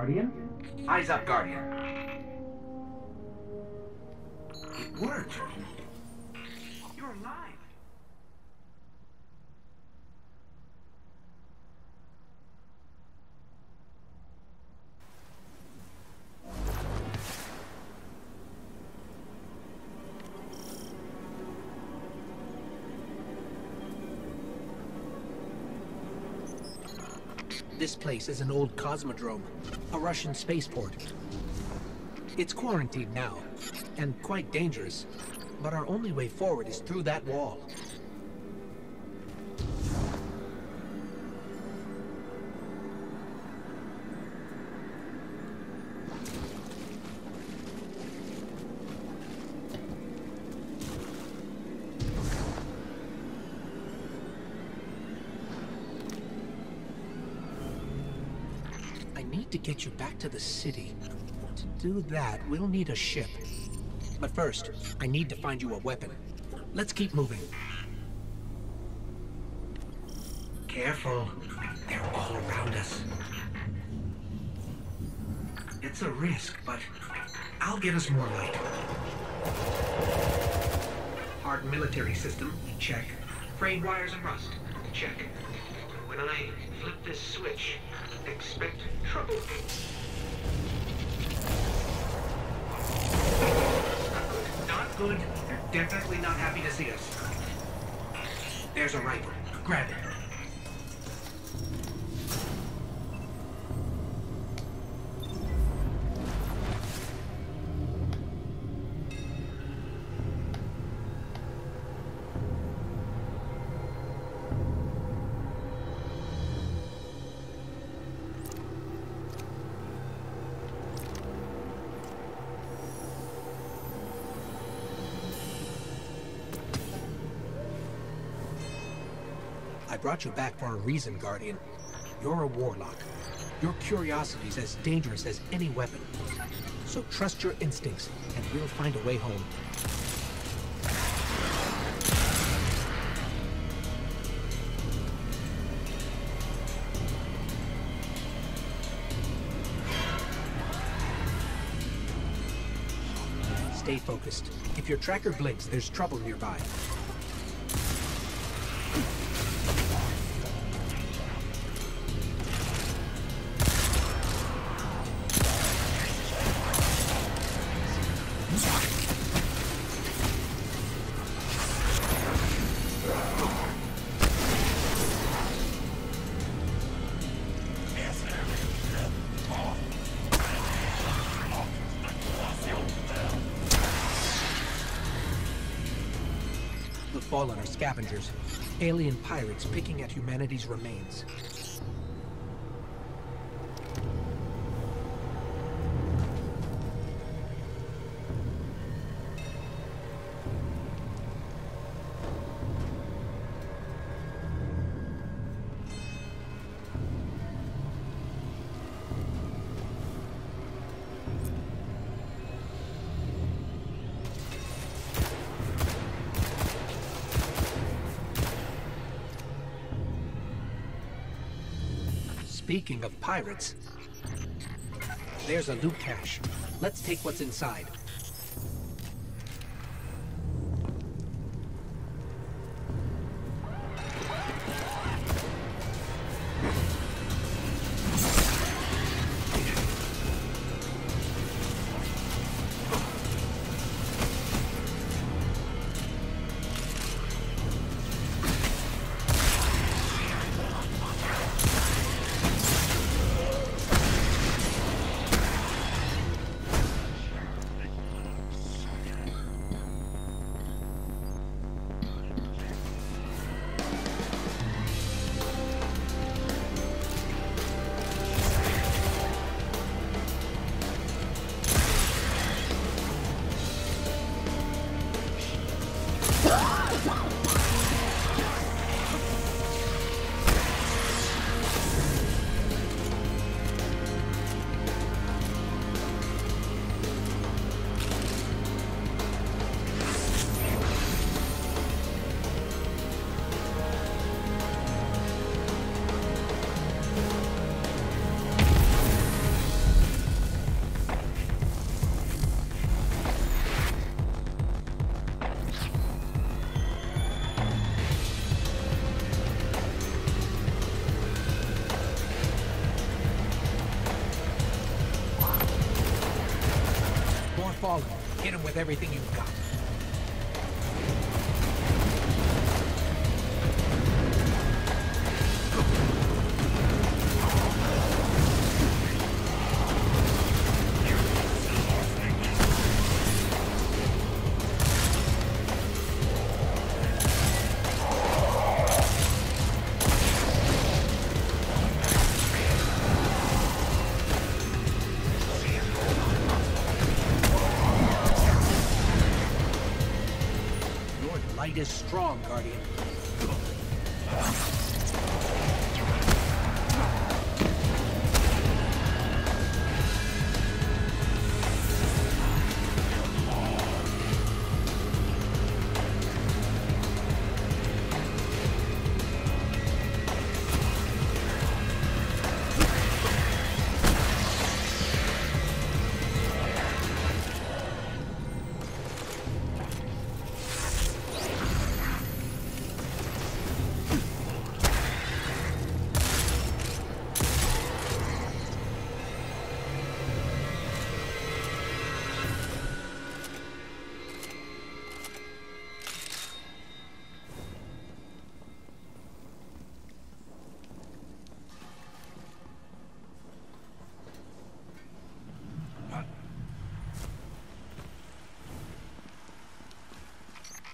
Guardian? Eyes up, Guardian. It worked. This place is an old cosmodrome, a Russian spaceport. It's quarantined now, and quite dangerous, but our only way forward is through that wall. To get you back to the city. To do that, we'll need a ship. But first, I need to find you a weapon. Let's keep moving. Careful. They're all around us. It's a risk, but I'll get us more light. Hard military system, check. Frayed wires and rust, check. When I flip this switch, expect. Not good. They're definitely not happy to see us. There's a rifle. Grab it. Brought you back for a reason, Guardian. You're a warlock. Your curiosity's as dangerous as any weapon. So trust your instincts, and we'll find a way home. Stay focused. If your tracker blinks, there's trouble nearby. The Fallen are scavengers. Alien pirates picking at humanity's remains. Speaking of pirates, there's a loot cache. Let's take what's inside. With everything you've got. Strong, Guardian.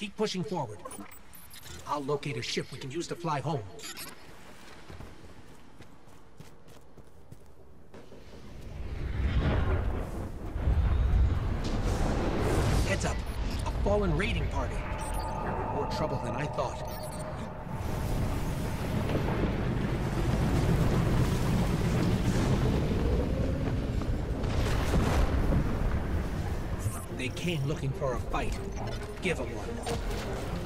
Keep pushing forward. I'll locate a ship we can use to fly home. Heads up. A fallen raiding party. More trouble than I thought. They came looking for a fight. Give them one.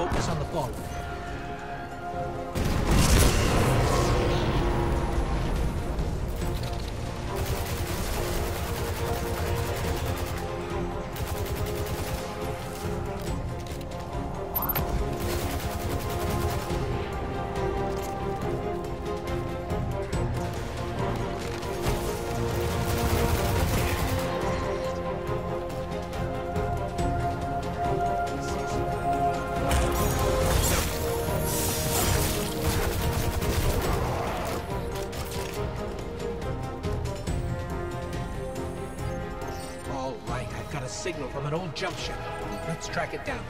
Focus on the ball. An old jump ship. Let's track it down.